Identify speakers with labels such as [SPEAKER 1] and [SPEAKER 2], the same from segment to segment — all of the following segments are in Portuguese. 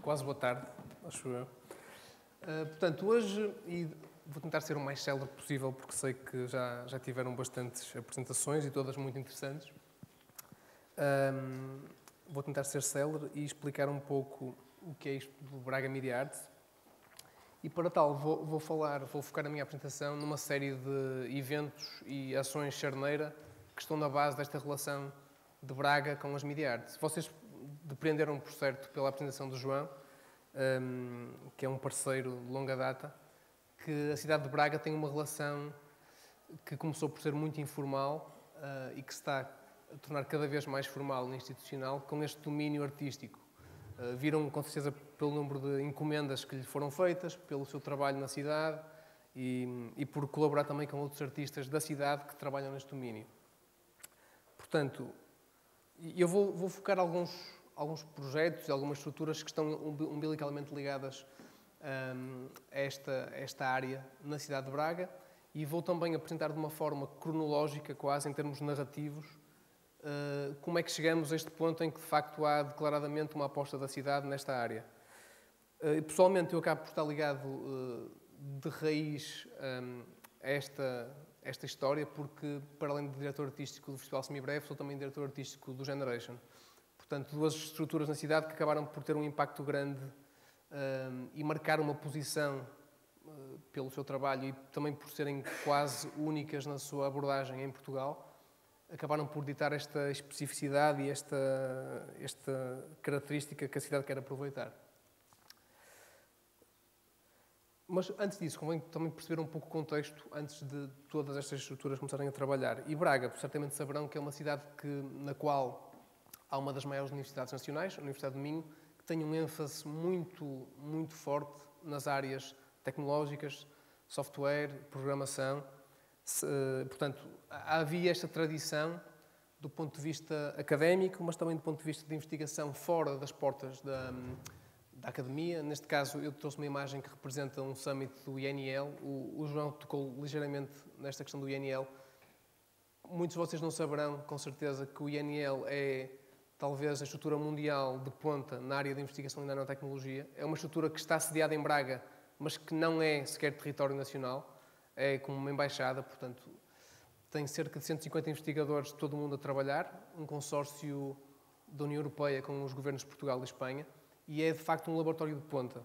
[SPEAKER 1] Quase boa tarde, acho eu. Uh, portanto, hoje, e vou tentar ser o mais célebre possível, porque sei que já, já tiveram bastantes apresentações e todas muito interessantes. Um, vou tentar ser célebre e explicar um pouco o que é isto do Braga Media Arts. E para tal, vou, vou falar, vou focar a minha apresentação numa série de eventos e ações charneira que estão na base desta relação de Braga com as Media Arts. Vocês depreenderam, por certo, pela apresentação do João, um, que é um parceiro de longa data, que a cidade de Braga tem uma relação que começou por ser muito informal uh, e que está tornar cada vez mais formal e institucional com este domínio artístico. Uh, viram, com certeza, pelo número de encomendas que lhe foram feitas, pelo seu trabalho na cidade e, e por colaborar também com outros artistas da cidade que trabalham neste domínio. Portanto, eu vou, vou focar alguns alguns projetos algumas estruturas que estão umbilicalmente ligadas a, esta, a esta área na cidade de Braga e vou também apresentar de uma forma cronológica, quase em termos narrativos, como é que chegamos a este ponto em que de facto há declaradamente uma aposta da cidade nesta área. Uh, pessoalmente, eu acabo por estar ligado uh, de raiz a esta, esta história, porque, para além de diretor artístico do Festival Semibreve, sou também diretor artístico do Generation. Portanto, duas estruturas na cidade que acabaram por ter um impacto grande e marcar uma posição pelo seu trabalho e também por serem quase únicas na sua abordagem em Portugal, acabaram por ditar esta especificidade e esta, esta característica que a cidade quer aproveitar. Mas antes disso, convém também perceber um pouco o contexto antes de todas estas estruturas começarem a trabalhar. E Braga, certamente saberão que é uma cidade que, na qual há uma das maiores universidades nacionais, a Universidade de Minho, que tem um ênfase muito, muito forte nas áreas tecnológicas, software, programação. Eh, portanto, havia esta tradição do ponto de vista académico, mas também do ponto de vista de investigação fora das portas da, da academia. Neste caso, eu trouxe uma imagem que representa um summit do INL. O, o João tocou ligeiramente nesta questão do INL. Muitos de vocês não saberão, com certeza, que o INL é talvez a estrutura mundial de ponta na área de investigação e nanotecnologia. É uma estrutura que está sediada em Braga, mas que não é sequer território nacional. É como uma embaixada, portanto, tem cerca de 150 investigadores de todo o mundo a trabalhar, um consórcio da União Europeia com os governos de Portugal e Espanha, e é de facto um laboratório de ponta.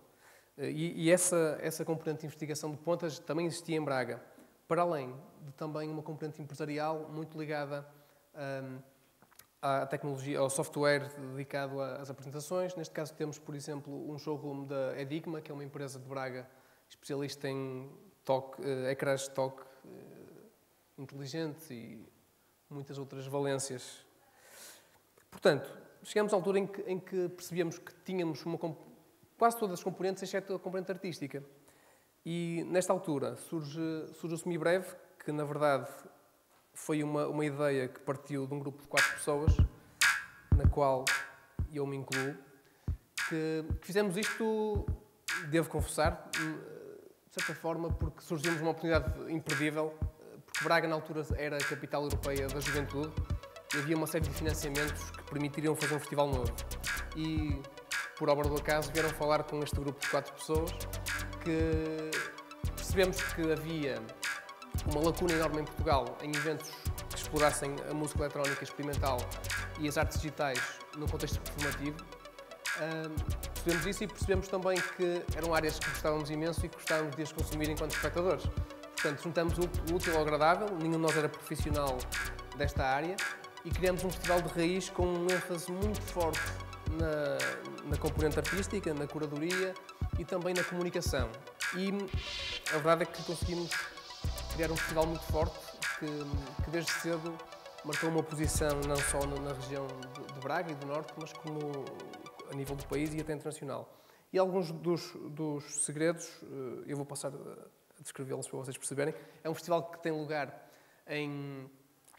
[SPEAKER 1] E, e essa, essa componente de investigação de pontas também existia em Braga, para além de também uma componente empresarial muito ligada hum, à tecnologia, ao software dedicado às apresentações. Neste caso temos, por exemplo, um showroom da Edigma, que é uma empresa de Braga especialista em toque, uh, ecrãs de toque uh, inteligente e muitas outras valências. Portanto, chegamos à altura em que, em que percebíamos que tínhamos uma, quase todas as componentes, exceto a componente artística. E nesta altura surge, surge o semibreve, que na verdade foi uma, uma ideia que partiu de um grupo de quatro pessoas, na qual eu me incluo, que, que fizemos isto, devo confessar, de certa forma, porque surgiu-nos uma oportunidade imperdível, porque Braga, na altura, era a capital europeia da juventude e havia uma série de financiamentos que permitiriam fazer um festival novo. E, por obra do acaso, vieram falar com este grupo de quatro pessoas que percebemos que havia uma lacuna enorme em Portugal em eventos que explorassem a música eletrónica experimental e as artes digitais no contexto performativo. Percebemos isso e percebemos também que eram áreas que gostávamos imenso e que gostávamos de as consumir enquanto espectadores. Portanto, juntamos o útil ao agradável, nenhum de nós era profissional desta área e criamos um festival de raiz com um ênfase muito forte na, na componente artística, na curadoria e também na comunicação. E a verdade é que conseguimos criar um festival muito forte que, que desde cedo marcou uma posição não só na região de Braga e do Norte, mas como a nível do país e até internacional. E alguns dos, dos segredos, eh, eu vou passar a descrevê-los para vocês perceberem. É um festival que tem lugar em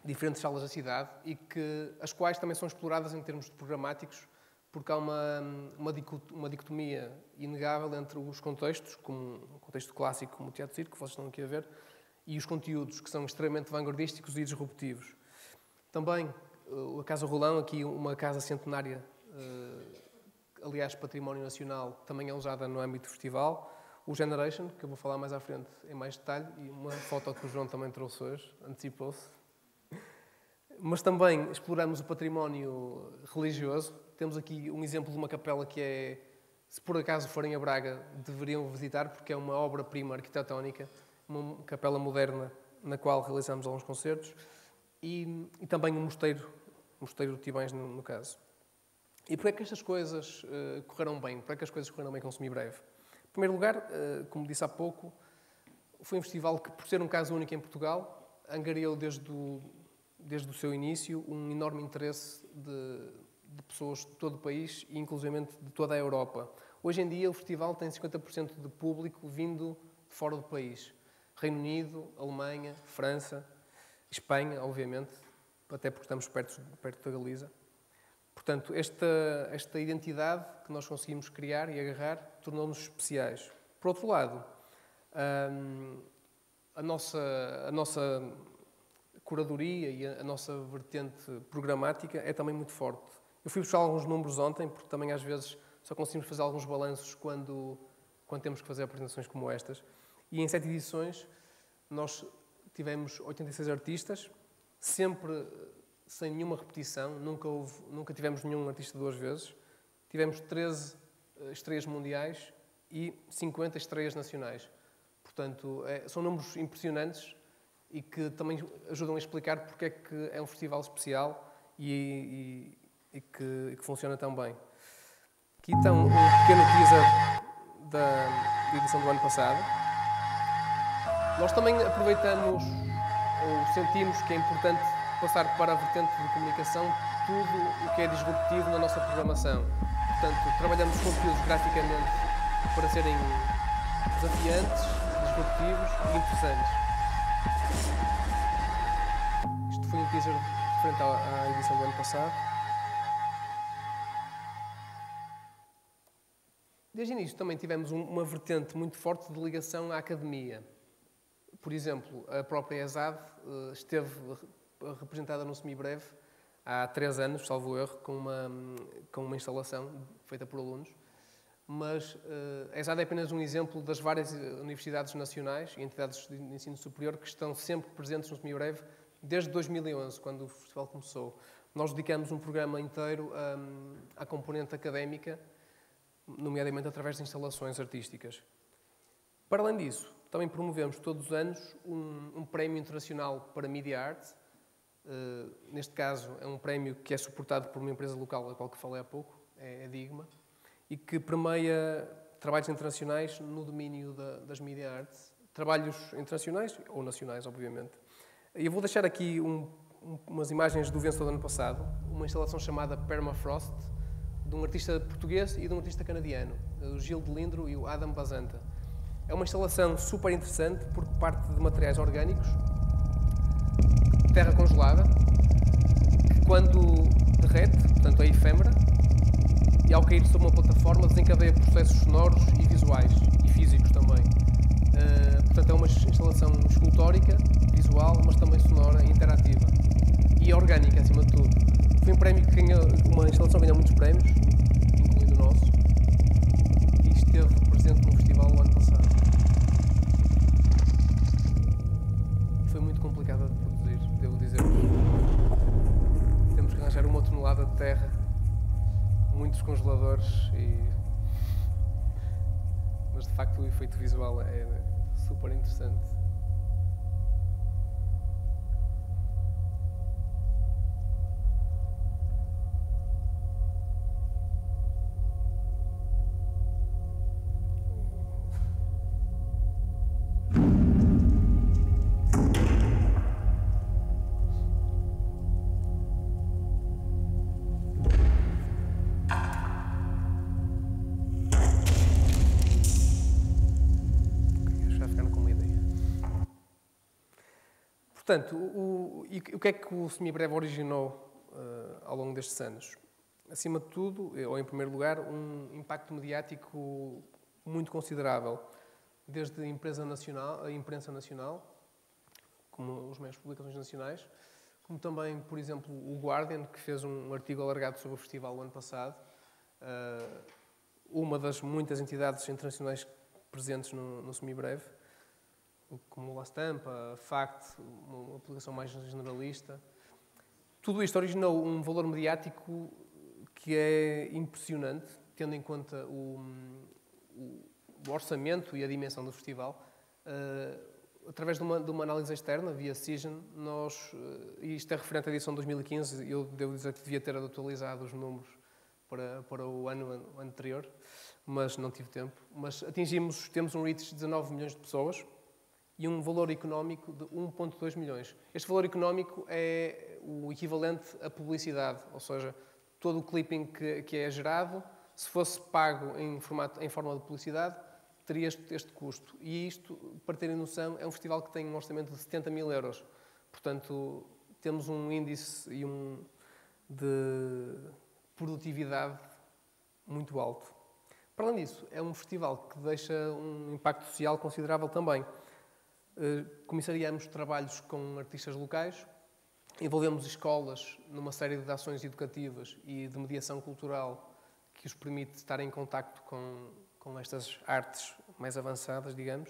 [SPEAKER 1] diferentes salas da cidade e que as quais também são exploradas em termos programáticos porque há uma, uma, uma dicotomia inegável entre os contextos, como o contexto clássico, como o teatro circo, que vocês estão aqui a ver, e os conteúdos, que são extremamente vanguardísticos e disruptivos. Também, a Casa Rolão, aqui uma casa centenária, aliás, património nacional, também é usada no âmbito do festival. O Generation, que eu vou falar mais à frente em mais detalhe, e uma foto que o João também trouxe hoje, antecipou-se. Mas também exploramos o património religioso. Temos aqui um exemplo de uma capela que é, se por acaso forem a Braga, deveriam visitar, porque é uma obra-prima arquitetónica, uma capela moderna na qual realizamos alguns concertos, e, e também um mosteiro, um mosteiro de Tibães, no, no caso. E porquê é que estas coisas uh, correram bem? Porquê é que as coisas correram bem com Semibreve? Em primeiro lugar, uh, como disse há pouco, foi um festival que, por ser um caso único em Portugal, angariou desde o, desde o seu início um enorme interesse de, de pessoas de todo o país e, inclusive, de toda a Europa. Hoje em dia, o festival tem 50% de público vindo de fora do país. Reino Unido, Alemanha, França, Espanha, obviamente, até porque estamos perto, perto da Galiza. Portanto, esta, esta identidade que nós conseguimos criar e agarrar tornou-nos especiais. Por outro lado, hum, a, nossa, a nossa curadoria e a, nossa vertente programática é também muito forte. Eu fui buscar alguns números ontem, porque também às vezes só conseguimos fazer alguns balanços quando, quando temos que fazer apresentações como estas. E em sete edições nós tivemos 86 artistas, sempre sem nenhuma repetição, nunca, houve, nunca tivemos nenhum artista duas vezes. Tivemos 13 eh, estreias mundiais e 50 estreias nacionais. Portanto, é, são números impressionantes e que também ajudam a explicar porque é que é um festival especial e, e, e, que, e que, funciona tão bem. Aqui está um pequeno teaser da edição do ano passado. Nós também aproveitamos ou sentimos que é importante passar para a vertente de comunicação tudo o que é disruptivo na nossa programação. Portanto, trabalhamos conteúdos graficamente para serem desafiantes, disruptivos e interessantes. Isto foi um teaser referente à edição do ano passado. Desde o início também tivemos uma vertente muito forte de ligação à academia. Por exemplo, a própria ESAD eh, esteve representada no semibreve há três anos, salvo erro, com uma, com uma instalação feita por alunos. Mas a ESAD é apenas um exemplo das várias universidades nacionais e entidades de ensino superior que estão sempre presentes no semibreve desde 2011, quando o festival começou. Nós dedicamos um programa inteiro um, à componente académica, nomeadamente através de instalações artísticas. Para além disso, também promovemos todos os anos um, um prémio internacional para Media Arts, eh, neste caso, é um prémio que é suportado por uma empresa local, a qual que falei há pouco, é a Digma, e que premia trabalhos internacionais no domínio da, das media arts, trabalhos internacionais ou nacionais, obviamente. Eu vou deixar aqui um, um, umas imagens do vencedor do ano passado, uma instalação chamada Permafrost, de um artista português e de um artista canadiano, o Gil de Lindro e o Adam Bazanta. É uma instalação super interessante por parte de materiais orgânicos, terra congelada, que quando derrete, portanto é efêmera, e ao cair sobre uma plataforma desencadeia processos sonoros e visuais, e físicos também. Uh, portanto é uma instalação escultórica, visual, mas também sonora e interativa. E orgânica, acima de tudo. Foi um prémio que ganhou, uma instalação ganhou muitos prémios, incluindo o nosso, e esteve presente no festival o ano passado. Foi muito complicado de devo dizer-vos. Temos que arranjar uma tonelada de terra, muitos congeladores e. Mas de facto o efeito visual é super interessante. Portanto, o, o, o que é que o semibreve originou uh, ao longo destes anos? acima de tudo, ou em primeiro lugar, um impacto mediático muito considerável, desde a imprensa nacional, a imprensa nacional como os meios de publicações nacionais, como também, por exemplo, o Guardian, que fez um artigo alargado sobre o festival o ano passado, uh, uma das muitas entidades internacionais presentes no, no semibreve, como La Stampa, Fact, uma publicação mais generalista. Tudo isto originou um valor mediático que é impressionante, tendo em conta o, o, o orçamento e a dimensão do festival. Uh, através de uma, de uma, análise externa, via Cision, nós, uh, e isto é referente à edição de 2015, eu devo dizer que devia ter atualizado os números para, para o ano anterior, mas não tive tempo. Mas atingimos, temos um reach de 19 milhões de pessoas e um valor económico de 1,2 milhões. Este valor económico é o equivalente à publicidade, ou seja, todo o clipping que, que é gerado, se fosse pago em, formato, em forma de publicidade, teria este, este, custo. E isto, para terem noção, é um festival que tem um orçamento de 70 mil euros. Portanto, temos um índice e um de produtividade muito alto. Para além disso, é um festival que deixa um impacto social considerável também. Eh, comissariamos trabalhos com artistas locais, envolvemos escolas numa série de ações educativas e de mediação cultural que os permite estar em contacto com, com estas artes mais avançadas, digamos,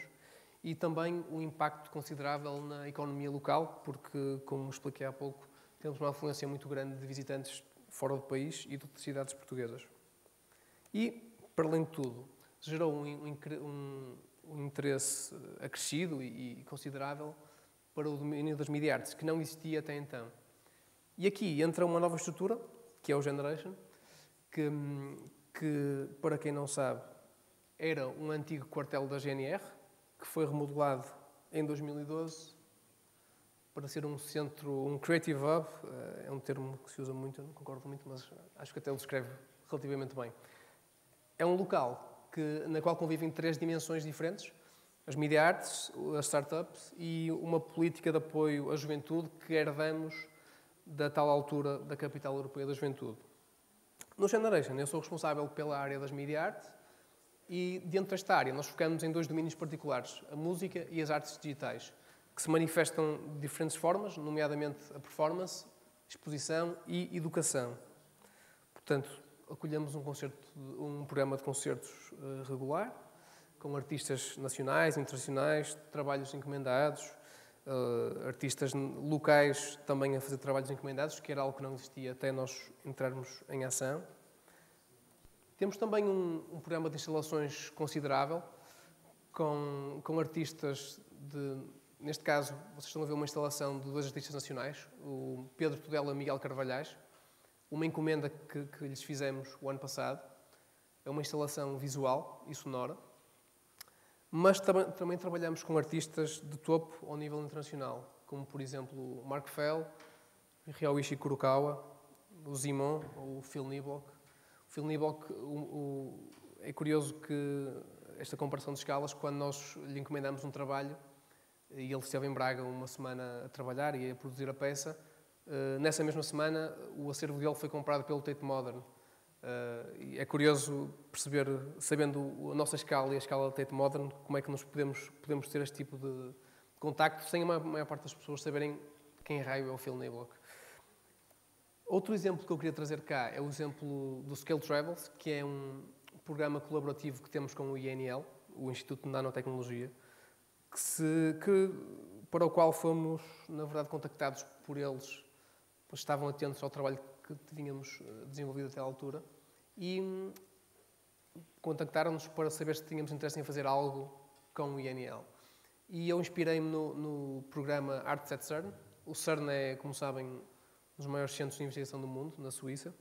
[SPEAKER 1] e também um impacto considerável na economia local, porque, como expliquei há pouco, temos uma afluência muito grande de visitantes fora do país e de cidades portuguesas. E, para além de tudo, gerou um, um, um interesse acrescido e, considerável para o domínio das media arts, que não existia até então. E aqui entra uma nova estrutura, que é o Generation, que, que para quem não sabe, era um antigo quartel da GNR, que foi remodelado em 2012 para ser um centro, um creative hub, eh, é um termo que se usa muito, eu não concordo muito, mas acho que até o descreve relativamente bem. É um local que, na qual convivem três dimensões diferentes, as media arts, as startups e uma política de apoio à juventude que herdamos da tal altura da Capital Europeia da Juventude. No Generation, eu sou responsável pela área das media arts e dentro desta área nós focamos em dois domínios particulares, a música e as artes digitais que se manifestam de diferentes formas, nomeadamente a performance, exposição e educação. Portanto, acolhemos um, concerto, um programa de concertos uh, regular, com artistas nacionais, internacionais, trabalhos encomendados, uh, artistas locais também a fazer trabalhos encomendados, que era algo que não existia até nós entrarmos em ação. Temos também um, um programa de instalações considerável, com, com artistas de Neste caso, vocês estão a ver uma instalação de dois artistas nacionais, o Pedro Tudela e Miguel Carvalhais, uma encomenda que, que lhes fizemos o ano passado. É uma instalação visual e sonora, mas tam também trabalhamos com artistas de topo ao nível internacional, como, por exemplo, Mark Fell, Ryoichi Kurokawa, o Zimon ou o Phil Nibok. O Phil Nibok, o, o, é curioso que esta comparação de escalas, quando nós lhe encomendamos um trabalho, e ele esteve em Braga uma semana a trabalhar e a produzir a peça. Uh, nessa mesma semana, o acervo dele foi comprado pelo Tate Modern. Uh, é curioso perceber, sabendo a nossa escala e a escala da Tate Modern, como é que nós podemos, podemos ter este tipo de contacto sem a maior parte das pessoas saberem quem raio é o Phil Niblock. Outro exemplo que eu queria trazer cá é o exemplo do Scale Travels, que é um programa colaborativo que temos com o INL, o Instituto de Nanotecnologia, que se, que, para o qual fomos, na verdade, contactados por eles, pois estavam atentos ao trabalho que tínhamos eh, desenvolvido até à altura, e hum, contactaram-nos para saber se tínhamos interesse em fazer algo com o INL. E eu inspirei-me no, no, programa Arts at CERN. O CERN é, como sabem, um dos maiores centros de investigação do mundo, na Suíça,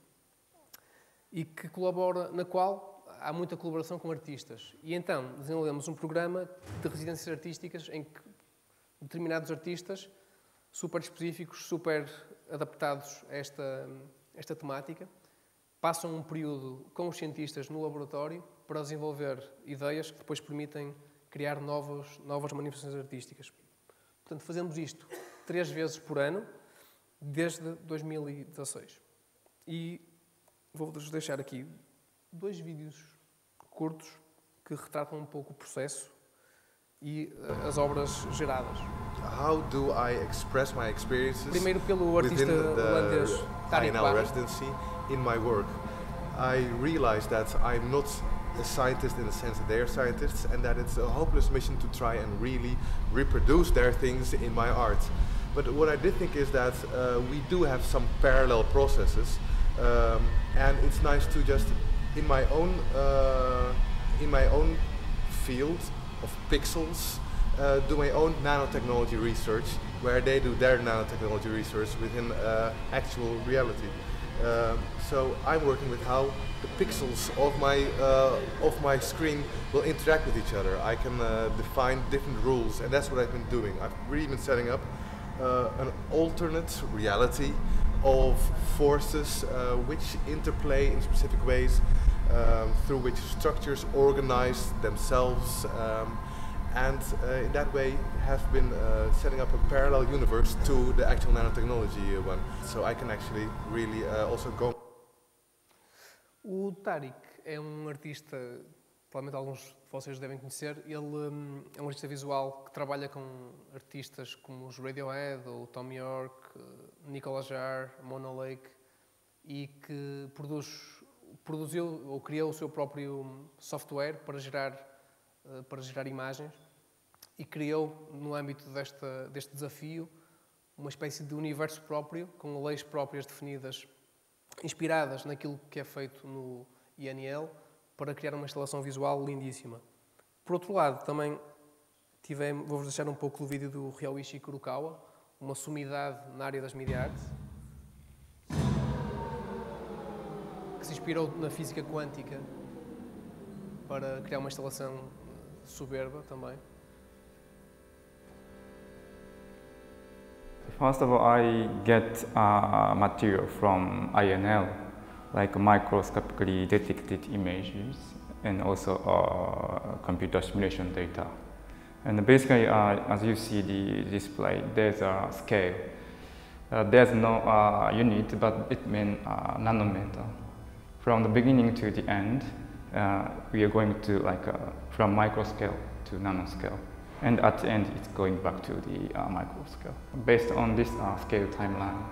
[SPEAKER 1] e que colabora, na qual há muita colaboração com artistas. E então desenvolvemos um programa de residências artísticas em que determinados artistas, super específicos, super adaptados a esta, esta temática, passam um período com os cientistas no laboratório para desenvolver ideias que depois permitem criar novos, novas manifestações artísticas. Portanto, fazemos isto três vezes por ano, desde 2016. E vou-vos deixar aqui dois vídeos curtos que retratam um pouco o processo e uh, as obras geradas.
[SPEAKER 2] How do I express my experiences
[SPEAKER 1] Primeiro pelo artista holandês Tarik
[SPEAKER 2] INL residency in my work? I realized that I'm not a scientist in the sense that they are scientists and that it's a hopeless mission to try and really reproduce their things in my art. But what I did think is that uh, we do have some parallel processes um, and it's nice to just in my own uh, in my own field of pixels uh, do my own nanotechnology research where they do their nanotechnology research within uh, actual reality. Um, so I'm working with how the pixels of my uh, of my screen will interact with each other. I can uh, define different rules, and that's what I've been doing. I've really been setting up uh, an alternate reality of forces which interplay in specific ways um, through which structures organize themselves. Um, and uh, in that way have been uh, setting up a parallel universe to the actual nanotechnology one. So I can actually really uh, also go.
[SPEAKER 1] O Tarik é um artista, provavelmente alguns de vocês devem conhecer. Ele um, é um artista visual que trabalha com artistas como os Radiohead, ou Tom York, Nicolas Jarre, Mona Lake e que produz, produziu ou criou o seu próprio software para gerar para gerar imagens e criou, no âmbito deste desafio, uma espécie de universo próprio, com leis próprias definidas, inspiradas naquilo que é feito no INL, para criar uma instalação visual lindíssima. Por outro lado, também vou-vos deixar um pouco do vídeo do Ryoichi Kurokawa, uma sumidade na área das media arts, que se inspirou na física quântica para criar uma instalação soberba também.
[SPEAKER 3] First of all, I get uh, material from INL, like microscopically detected images and also uh, computer simulation data. And basically, uh, as you see the display, there's a scale. Uh, there's no uh, unit, but it means uh, nanometer. From the beginning to the end, we are going to like from micro scale to nanoscale. And at the end, it's going back to the uh, micro scale. Based on this uh, scale timeline,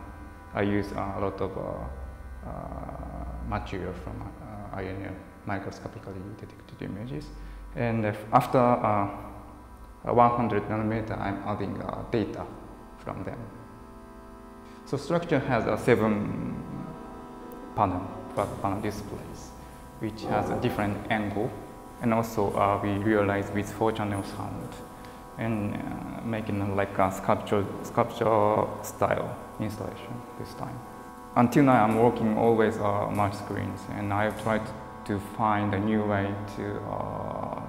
[SPEAKER 3] I use uh, a lot of uh, uh, material from uh, INL, microscopically detected images. And after 100 nanometer, I'm adding data from them. So structure has a seven panel, panel displays, which has a different angle and also uh, we realized with four channel sound and uh, making like a sculpture, sculpture style installation this time. Until now I'm working always uh, multi screens and I've tried to find a new way to uh,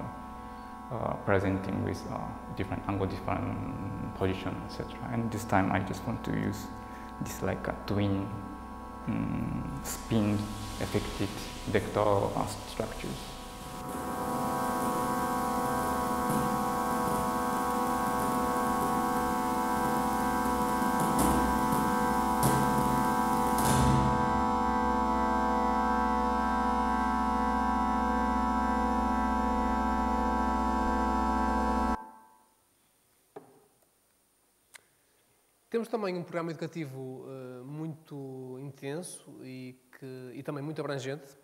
[SPEAKER 3] uh, presenting with uh, different angle, different position, etc. And this time I just want to use this like a twin spin affected vector structures.
[SPEAKER 1] Temos também um programa educativo intenso e, que, e também muito abrangente,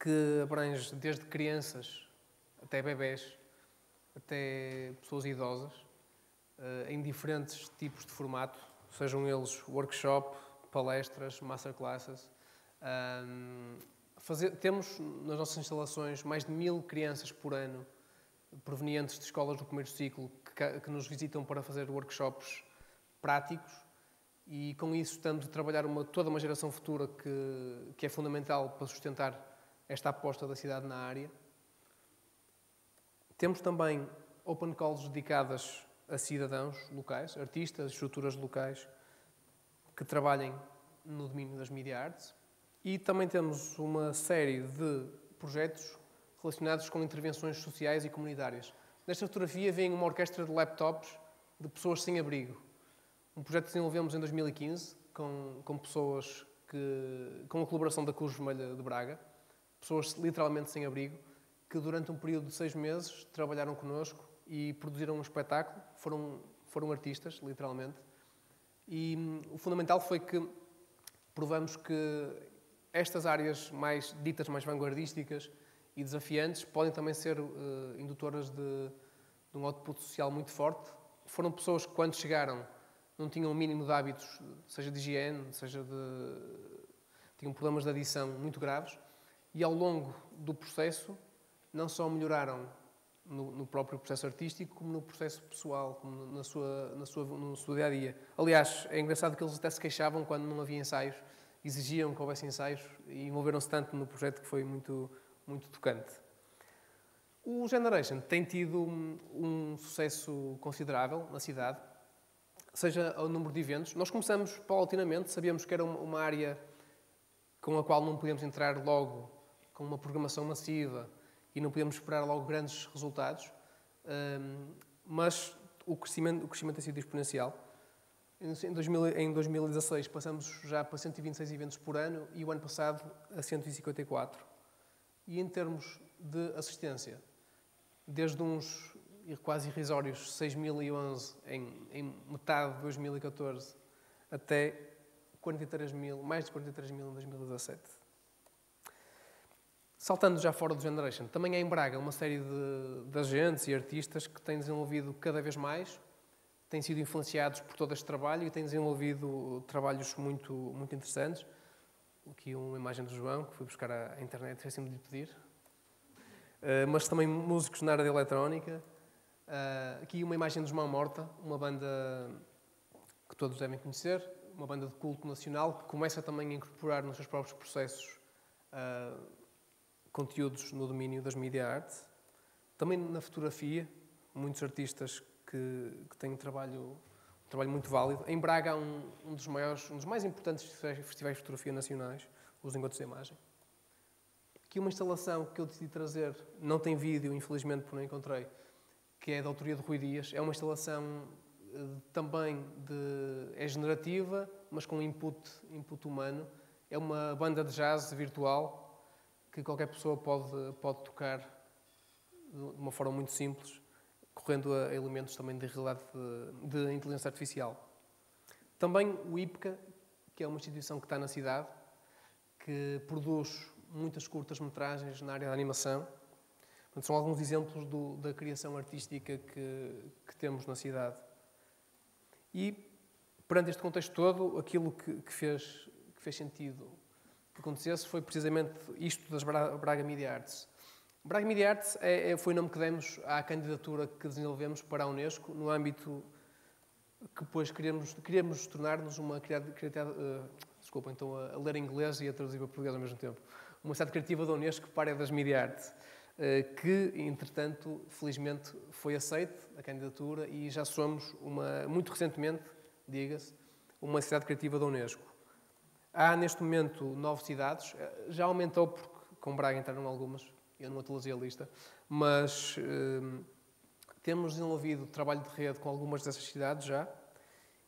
[SPEAKER 1] que abrange desde crianças até bebés, até pessoas idosas, uh, em diferentes tipos de formato, sejam eles workshop, palestras, masterclasses. Um, fazer, temos nas nossas instalações mais de mil crianças por ano provenientes de escolas do primeiro ciclo que, que nos visitam para fazer workshops práticos e com isso estamos a trabalhar uma, toda uma geração futura que, que é fundamental para sustentar esta aposta da cidade na área. Temos também open calls dedicadas a cidadãos locais, artistas, estruturas locais que trabalhem no domínio das media arts. E também temos uma série de projetos relacionados com intervenções sociais e comunitárias. Nesta fotografia vem uma orquestra de laptops de pessoas sem abrigo. Um projeto que desenvolvemos em 2015 com, com pessoas que, com a colaboração da Cruz Vermelha de Braga, pessoas literalmente sem abrigo, que durante um período de seis meses trabalharam connosco e produziram um espetáculo, foram, foram artistas, literalmente. E hum, o fundamental foi que provamos que estas áreas mais ditas mais vanguardísticas e desafiantes podem também ser uh, indutoras de, de um output social muito forte. Foram pessoas que, quando chegaram, não tinham o mínimo de hábitos, seja de higiene, seja de. tinham problemas de adição muito graves, e ao longo do processo, não só melhoraram no, no, próprio processo artístico, como no processo pessoal, como na sua, na sua, no seu dia a dia. Aliás, é engraçado que eles até se queixavam quando não havia ensaios, exigiam que houvesse ensaios e envolveram-se tanto no projeto que foi muito, muito tocante. O Generation tem tido um, um sucesso considerável na cidade, seja o número de eventos. Nós começamos paulatinamente, sabíamos que era uma, área com a qual não podíamos entrar logo com uma programação massiva e não podíamos esperar logo grandes resultados, mas o crescimento, o crescimento tem sido exponencial. Em 2016 passamos já para 126 eventos por ano e o ano passado a 154. E em termos de assistência, desde uns quase irrisórios 6.011 em, em metade de 2014 até 43 mil, mais de 43 mil em 2017. Saltando já fora do Generation, também há em Braga uma série de, de agentes e artistas que têm desenvolvido cada vez mais, têm sido influenciados por todo este trabalho e têm desenvolvido trabalhos muito, muito interessantes. Aqui uma imagem do João, que fui buscar à internet, esqueci-me de pedir. Uh, mas também músicos na área da eletrónica. Uh, aqui uma imagem dos Mão Morta, uma banda que todos devem conhecer, uma banda de culto nacional que começa também a incorporar nos seus próprios processos uh, conteúdos no domínio das media arts, também na fotografia, muitos artistas que, que têm um trabalho, um trabalho muito válido. Em Braga há um, um, dos maiores, um dos mais importantes festivais de fotografia nacionais, os Encontros de Imagem. Aqui uma instalação que eu decidi trazer, não tem vídeo, infelizmente, porque não encontrei, que é da autoria de Rui Dias. É uma instalação eh, também de, é generativa, mas com input, input humano. É uma banda de jazz virtual que qualquer pessoa pode, pode tocar de uma forma muito simples, correndo a elementos também de realidade de, inteligência artificial. Também o IPCA, que é uma instituição que está na cidade, que produz muitas curtas-metragens na área da animação. Portanto, são alguns exemplos do, da criação artística que, que, temos na cidade. E, perante este contexto todo, aquilo que, que, fez, que fez sentido que acontecesse foi precisamente isto das Braga Media Arts. Braga Media Arts é, é, foi o nome que demos à candidatura que desenvolvemos para a Unesco no âmbito que depois queríamos, queríamos tornar-nos uma criativa, uh, desculpa, então a, a, ler inglês e a traduzir para português ao mesmo tempo, uma cidade criativa da Unesco para a das Media Arts, que, entretanto, felizmente foi aceite a candidatura e já somos, uma, muito recentemente, diga-se, uma cidade criativa da Unesco. Há neste momento nove cidades, eh, já aumentou porque com Braga entraram algumas, eu não atualizei a lista, mas eh, temos desenvolvido trabalho de rede com algumas dessas cidades já.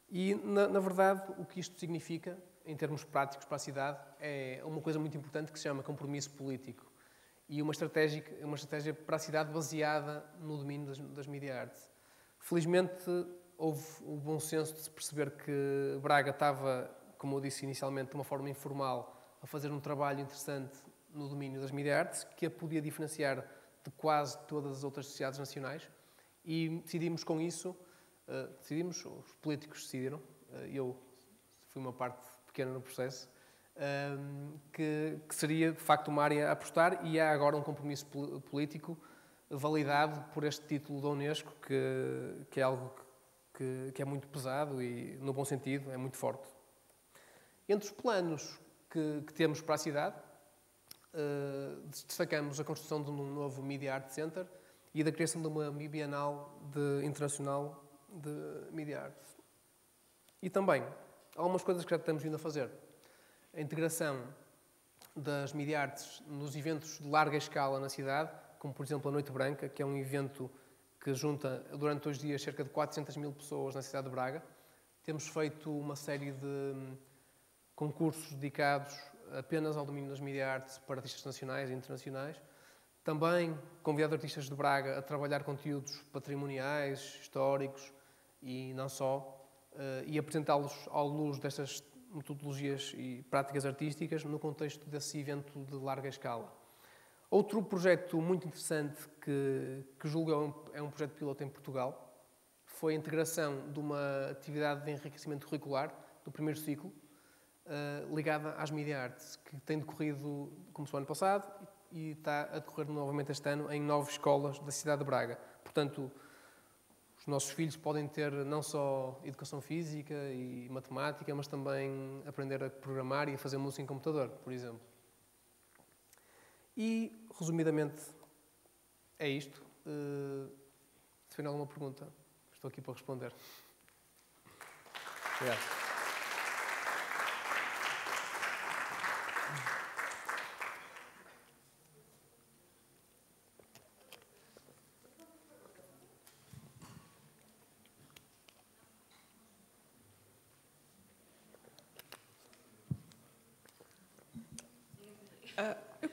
[SPEAKER 1] E, na, na, verdade, o que isto significa, em termos práticos para a cidade, é uma coisa muito importante que se chama compromisso político. E uma estratégia, uma estratégia para a cidade baseada no domínio das, das media arts. Felizmente, houve o bom senso de se perceber que Braga estava como eu disse inicialmente, de uma forma informal, a fazer um trabalho interessante no domínio das media arts, que a podia diferenciar de quase todas as outras sociedades nacionais. E decidimos com isso, uh, decidimos, os políticos decidiram, uh, eu fui uma parte pequena no processo, que, que, seria de facto uma área a apostar e há agora um compromisso político validado por este título da Unesco, que, que é algo que, que é muito pesado e, no bom sentido, é muito forte. Entre os planos que, que temos para a cidade, uh, destacamos a construção de um novo Media Art Center e da criação de uma Bienal de, internacional de Media Art. E também, algumas coisas que já estamos vindo a fazer. A integração das Media Arts nos eventos de larga escala na cidade, como por exemplo a Noite Branca, que é um evento que junta durante dois dias cerca de 400 mil pessoas na cidade de Braga. Temos feito uma série de concursos dedicados apenas ao domínio das media arts para artistas nacionais e internacionais. Também convidado artistas de Braga a trabalhar conteúdos patrimoniais, históricos e não só, eh, e apresentá-los à luz destas metodologias e práticas artísticas no contexto desse evento de larga escala. Outro projeto muito interessante que, que julgo é um, é um projeto piloto em Portugal foi a integração de uma atividade de enriquecimento curricular do primeiro ciclo uh, ligada às media arts, que tem decorrido, começou ano passado e está a decorrer novamente este ano em nove escolas da cidade de Braga. Portanto, os nossos filhos podem ter não só educação física e matemática, mas também aprender a programar e a fazer música em computador, por exemplo. E, resumidamente, é isto. Se tiver alguma pergunta, estou aqui para responder. Obrigado.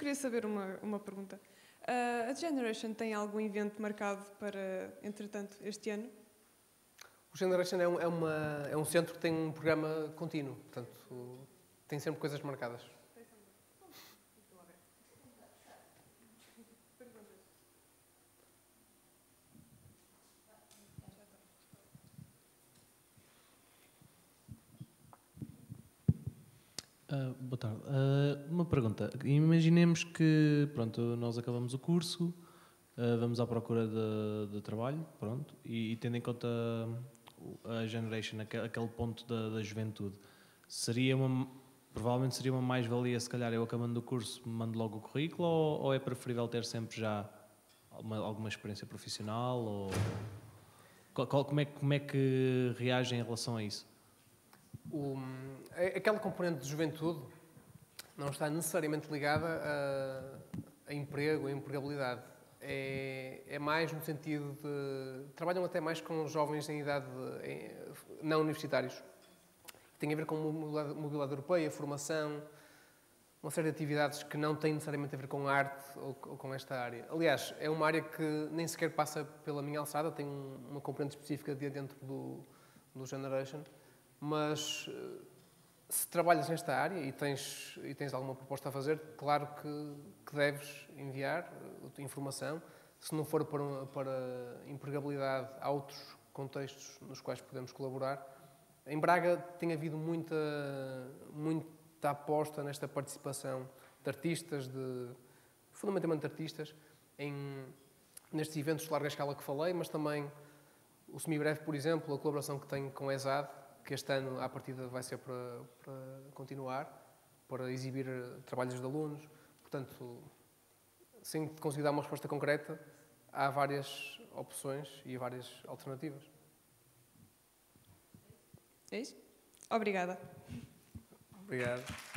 [SPEAKER 4] queria saber uma, uma pergunta. Uh, a Generation tem algum evento marcado para, entretanto, este ano?
[SPEAKER 1] O Generation é um, é, uma, é um centro que tem um programa contínuo, portanto, tem sempre coisas marcadas.
[SPEAKER 5] Uh, boa tarde. Uh, uma pergunta. Imaginemos que pronto, nós acabamos o curso, uh, vamos à procura de, de trabalho, pronto, e, e, tendo em conta a generation, aquele, ponto da, da, juventude, seria uma, provavelmente seria uma mais-valia se calhar eu acabando o curso mando logo o currículo ou, ou é preferível ter sempre já alguma, alguma experiência profissional ou qual, como, é, como é que reagem em relação a isso?
[SPEAKER 1] O, aquela componente de juventude não está necessariamente ligada a, a emprego, a empregabilidade. É, é, mais no sentido de. Trabalham até mais com jovens em idade em, não universitários. Tem a ver com mobilidade europeia, formação, uma série de atividades que não têm necessariamente a ver com arte ou, ou, com esta área. Aliás, é uma área que nem sequer passa pela minha alçada, tem uma componente específica de dentro do, do Generation mas eh, se trabalhas nesta área e tens, e tens alguma proposta a fazer, claro que, que deves enviar uh, informação. Se não for para, para empregabilidade, há outros contextos nos quais podemos colaborar. Em Braga tem havido muita, muita aposta nesta participação de artistas, de, fundamentalmente de artistas, em, nestes eventos de larga escala que falei, mas também o Semibreve, por exemplo, a colaboração que tem com a ESAD, que este ano, à partida, vai ser para, para continuar, para exibir trabalhos de alunos. Portanto, sem conseguir dar uma resposta concreta, há várias opções e várias alternativas.
[SPEAKER 4] É isso? Obrigada.
[SPEAKER 1] Obrigado.